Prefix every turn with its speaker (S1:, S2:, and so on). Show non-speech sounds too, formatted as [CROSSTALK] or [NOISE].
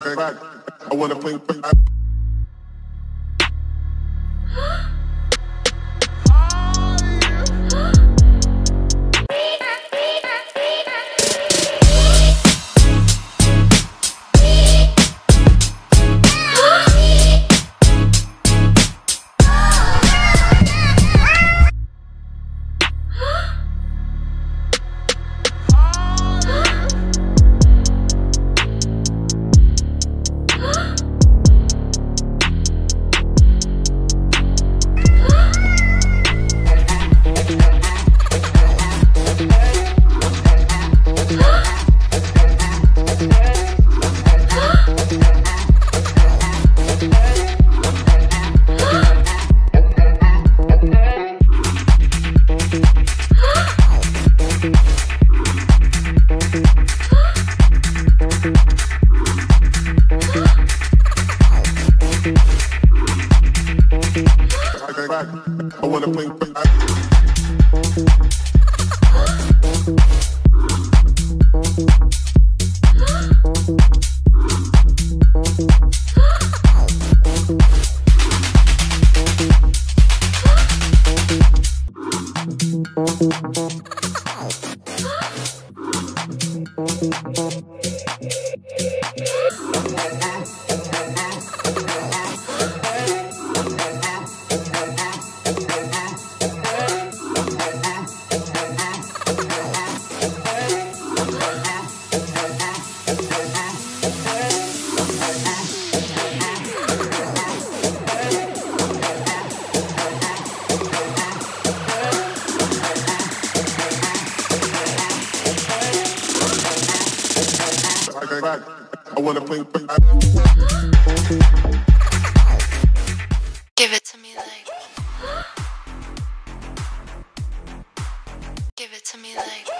S1: I wanna play. play. I wanna play. [LAUGHS] play. I wanna play. play.
S2: Give it to me like. [GASPS] Give it to me like.